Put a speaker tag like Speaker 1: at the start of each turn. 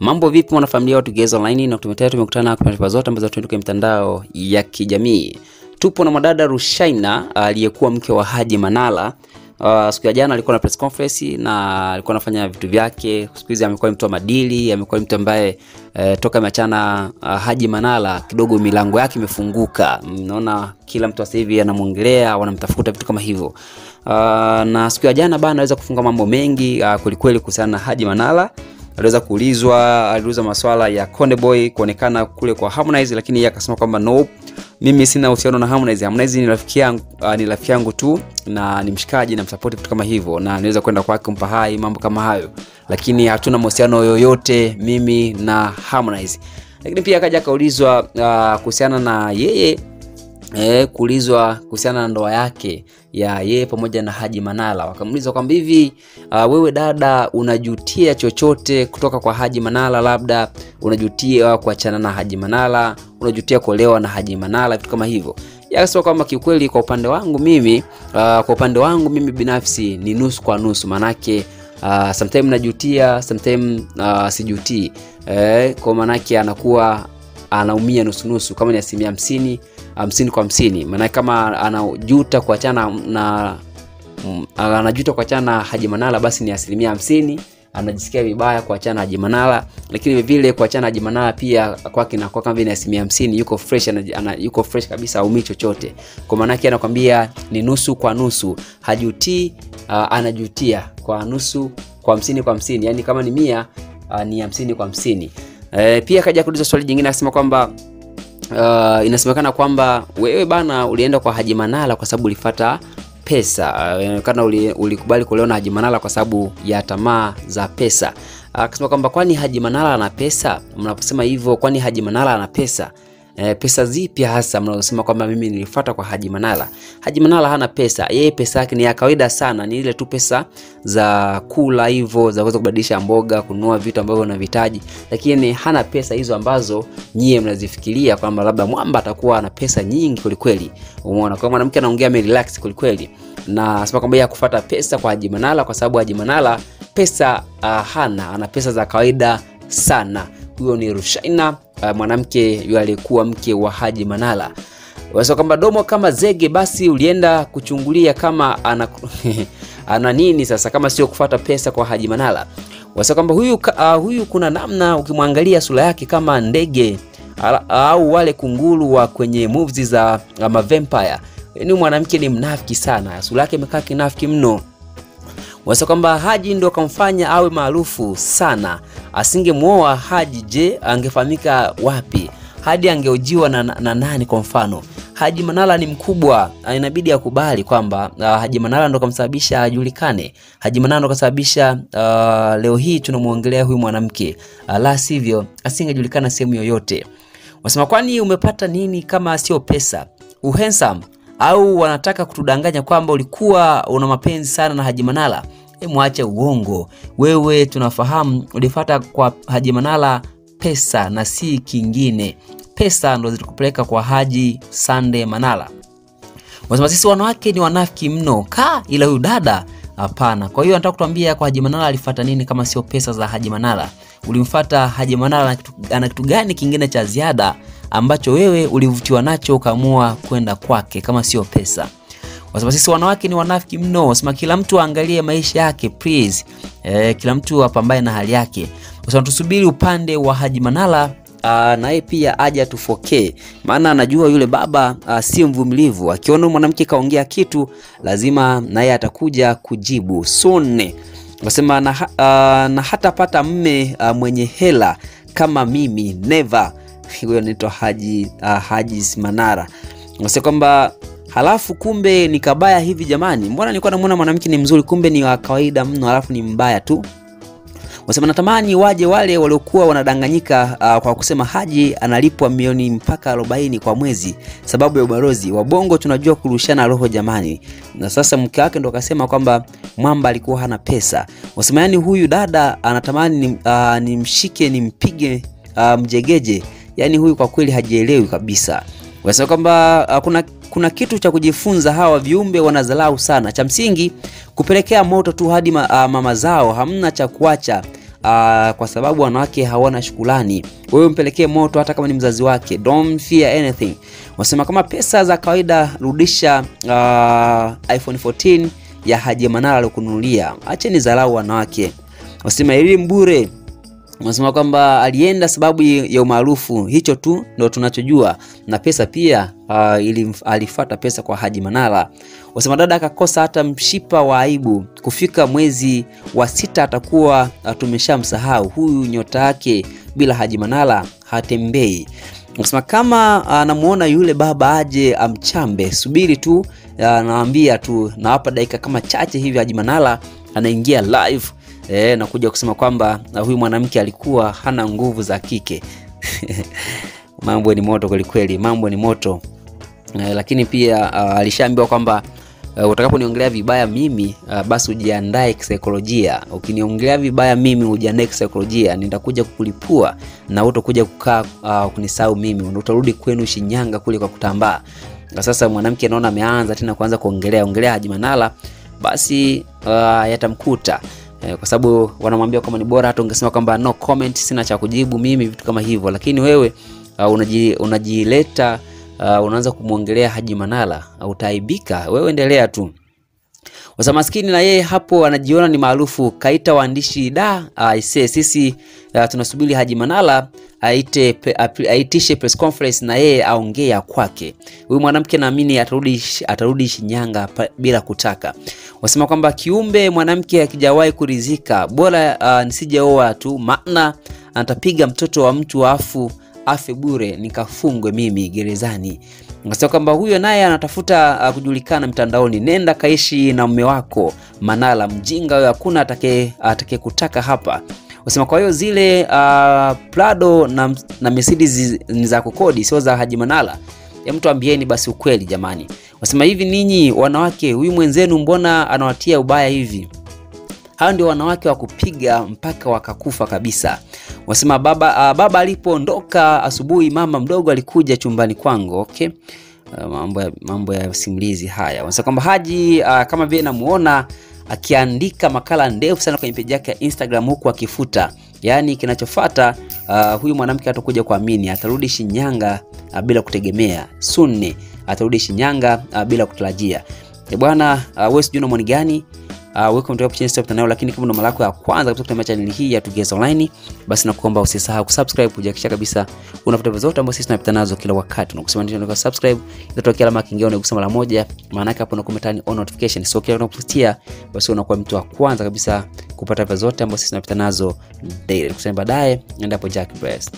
Speaker 1: Mambo vipi mwanafamilia wa Tugeza Online na tumetaya tumekutana kwa taarifa zote ambazo tunatoka mitandao ya kijamii. Tupo na mwadada Rushaina aliyekuwa mke wa Haji Manara. Uh, siku ya jana alikuwa na press conference na alikuwa anafanya vitu vyake. Siku hizi amekuwa mtu wa madili, amekuwa mtu ambaye eh, toka ameachana uh, Haji Manara kidogo milango yake imefunguka. Mnaona kila mtu sasa hivi anamwongelea, wanamtafuta vitu kama hivyo. Uh, na siku ya jana bana anaweza kufunga mambo mengi uh, kwelikweli kuhusiana na Haji Manara aliweza kuulizwa, aliuliza maswala ya Konde Boy kuonekana kule kwa Harmonize, lakini yeye akasema kwamba no, mimi sina uhusiano na Harmonize. Harmonize ni rafiki yangu, uh, ni rafiki yangu tu na ni mshikaji na msapoti, vitu kama hivyo, na niweza kwenda kwake kumpa hai mambo kama hayo, lakini hatuna mahusiano yoyote mimi na Harmonize. Lakini pia akaja akaulizwa uh, kuhusiana na yeye eh, kuulizwa kuhusiana na ndoa yake ya yeye pamoja na Haji Manara. Wakamuuliza kwamba hivi, uh, wewe dada, unajutia chochote kutoka kwa Haji Manara? Labda unajutia kuachana na Haji Manara, unajutia kuolewa na Haji Manara, vitu kama hivyo. Yakasema kwamba kiukweli, kwa upande wangu mimi uh, kwa upande wangu mimi binafsi ni nusu kwa nusu, manake uh, sometimes najutia, sometimes uh, sijutii eh, kwa manake anakuwa anaumia nusunusu nusu, kama ni asilimia hamsini hamsini kwa hamsini. maanake kama anajuta kuachana na mm, anajuta kuachana na Haji Manara basi ni asilimia hamsini anajisikia vibaya kuachana na Haji Manara, lakini vile vile kuachana na Haji Manara pia kwake inakuwa kama vile ni asilimia hamsini, yuko fresh ana, yuko fresh kabisa, haumii chochote. Kwa maana yake anakwambia ni nusu kwa nusu, hajutii uh, anajutia kwa nusu kwa hamsini kwa hamsini, yani kama ni mia uh, ni hamsini kwa hamsini. E, pia akaja kuuliza swali jingine akasema kwamba uh, inasemekana kwamba wewe bana ulienda kwa Haji Manara kwa sababu ulifata pesa. Inaonekana uh, ulikubali kuolewa na Haji Manara kwa sababu ya tamaa za pesa. Akasema uh, kwamba kwani Haji Manara ana pesa? Mnaposema hivyo, kwani Haji Manara ana pesa? E, pesa zipi hasa mnazosema kwamba mimi nilifuata kwa Haji Manara? Haji Manara hana pesa, yeye pesa yake ni ya kawaida sana, ni ile tu pesa za kula hivyo, za kuweza kubadilisha mboga, kununua vitu ambavyo unavihitaji, lakini hana pesa hizo ambazo nyie mnazifikiria kwamba labda mwamba atakuwa ana pesa nyingi kwelikweli. Umeona, kwa mwanamke anaongea ame relax kwelikweli, na sema kwamba yeye hakufuata pesa kwa Haji Manara kwa sababu Haji Manara pesa uh, hana, ana pesa za kawaida sana. Huyo ni Rushaina uh, mwanamke yule aliyekuwa mke wa Haji Manara. Wasa kwamba domo kama zege, basi ulienda kuchungulia kama ana, ana nini sasa, kama sio kufuata pesa kwa Haji Manara. Wasa kwamba huyu, uh, huyu kuna namna ukimwangalia sura yake kama ndege au wale kunguru wa kwenye movies za uh, vampire. Ni mwanamke ni mnafiki sana, sura yake imekaa kinafiki mno wasa kwamba Haji ndo kamfanya awe maarufu sana. Asingemwoa Haji, je, angefahamika wapi? Haji angeojiwa na, na nani? Kwa mfano Haji Manara ni mkubwa, inabidi akubali kwamba uh, Haji Manara ndo kamsababisha ajulikane. Haji Manara ndo kasababisha uh, leo hii tunamwongelea huyu mwanamke uh, la sivyo asingejulikana sehemu yoyote. Wasema kwani umepata nini kama sio pesa, uhensam au wanataka kutudanganya kwamba ulikuwa una mapenzi sana na Haji Manara? E, mwache uongo wewe, tunafahamu ulifata kwa Haji Manara pesa na si kingine. Pesa ndo zilikupeleka kwa Haji Sande Manara. Wasema sisi wanawake ni wanafiki mno ka, ila huyu dada hapana. Kwa hiyo anataka kutuambia kwa Haji Manara alifata nini kama sio pesa za Haji Manara? Ulimfata Haji Manara ana kitu gani kingine cha ziada ambacho wewe ulivutiwa nacho ukaamua kwenda kwake kama sio pesa? Wasema sisi wanawake ni wanafiki mno. Wasema kila mtu aangalie maisha yake please. E, kila mtu apambane na hali yake. Wasema tusubiri upande wa Haji Manara naye pia aje tufokee, maana anajua yule baba si mvumilivu. Akiona mwanamke kaongea kitu lazima naye atakuja kujibu soon. Wasema na, uh, na hatapata mme uh, mwenye hela kama mimi never huyo anaitwa Haji uh, Haji Manara. Nasema kwamba halafu kumbe ni kabaya hivi jamani, mbona nilikuwa namuona mwanamke ni mzuri, kumbe ni wa kawaida mno, halafu ni mbaya tu. Wasema natamani waje wale waliokuwa wanadanganyika uh, kwa kusema Haji analipwa milioni mpaka 40 kwa mwezi sababu ya ubalozi Wabongo Tunajua kurushana roho jamani. Na sasa mke wake ndo akasema kwamba mwamba alikuwa hana pesa. Wasema yani huyu dada anatamani uh, nimshike nimpige uh, mjegeje Yaani huyu kwa kweli hajielewi kabisa. Wanasema kwamba uh, kuna, kuna kitu cha kujifunza. Hawa viumbe wanadharau sana, cha msingi kupelekea moto tu hadi ma, a, mama zao, hamna cha kuacha uh, kwa sababu wanawake hawana shukrani. Wewe mpelekee moto hata kama ni mzazi wake, don't fear anything. Wasema kama pesa za kawaida, rudisha uh, iPhone 14 ya Haji Manara alikununulia. Acheni dharau wanawake. Wasema elimu bure Wanasema kwamba alienda sababu ya umaarufu, hicho tu ndo tunachojua, na pesa pia uh, ili alifuata pesa kwa Haji Manara. Wasema dada akakosa hata mshipa wa aibu, kufika mwezi wa sita atakuwa tumesha tumeshamsahau huyu, nyota yake bila Haji Manara hatembei. Unasema kama anamuona uh, yule baba aje amchambe, subiri tu uh, nawaambia tu, nawapa dakika kama chache hivi, Haji Manara anaingia live E, na kuja kusema kwamba huyu mwanamke alikuwa hana nguvu za kike. Mambo ni moto kwelikweli, mambo ni moto e, lakini pia uh, alishaambiwa kwamba uh, utakaponiongelea vibaya mimi uh, basi ujiandae kisaikolojia. Ukiniongelea vibaya mimi ujiandae kisaikolojia, nitakuja kukulipua na utakuja kukaa uh, kunisahau mimi, utarudi kwenu Shinyanga kule kwa kutambaa. Sasa mwanamke anaona ameanza tena kuanza kuongelea ongelea Haji Manara, basi uh, yatamkuta kwa sababu wanamwambia kama ni bora hata ungesema kwamba no comment, sina cha kujibu mimi, vitu kama hivyo. Lakini wewe uh, unaji, unajileta uh, unaanza kumwongelea Haji Manara, utaibika wewe, endelea tu. Wasa maskini na yeye hapo anajiona ni maarufu, kaita waandishi da aisee, uh, sisi uh, tunasubiri Haji Manara aite aitishe press conference na yeye aongea kwake. Huyu mwanamke naamini atarudi atarudi Shinyanga bila kutaka. Wasema kwamba kiumbe mwanamke akijawahi kurizika bora uh, nisijaoa tu, maana atapiga mtoto wa mtu afu afe bure nikafungwe mimi gerezani. Nasema kwamba huyo naye anatafuta uh, kujulikana mtandaoni. Nenda kaishi na mume wako Manala, mjinga wewe, hakuna atake atake kutaka hapa. Wasema kwa hiyo zile uh, Prado na, na Mercedes ni za kukodi, sio za Haji Manara. Mtu ambieni basi ukweli jamani. Wasema hivi, ninyi wanawake, huyu mwenzenu mbona anawatia ubaya hivi? Hao ndio wanawake wa kupiga mpaka wakakufa kabisa. Wasema baba, uh, baba alipoondoka asubuhi, mama mdogo alikuja chumbani kwangu. Okay, uh, mambo ya, mambo ya simulizi haya. Wanasema kwamba Haji uh, kama vile namuona akiandika makala ndefu sana kwenye peji yake ya Instagram huku akifuta. Yaani kinachofata uh, huyu mwanamke atakuja kuamini, atarudi Shinyanga uh, bila kutegemea. Sunni atarudi Shinyanga uh, bila kutarajia. E bwana, uh, wewe sijui gani? Uh, mtu hapo chini stop nayo, lakini kama ndo mara yako ya kwanza kabisa kutembea channel hii ya Tugeza Online, basi nakuomba usisahau kusubscribe, kujihakikisha kabisa unapata video zote ambazo sisi tunapita nazo kila wakati. Unakusema ndio unaweka subscribe, itatokea alama kingine unagusa mara moja, maana hapo unakuwa turn on notification. So kila unapostia basi unakuwa mtu wa kwanza kabisa kupata video zote ambazo sisi tunapita nazo daily. Kusema baadaye, endapo Jack Bless.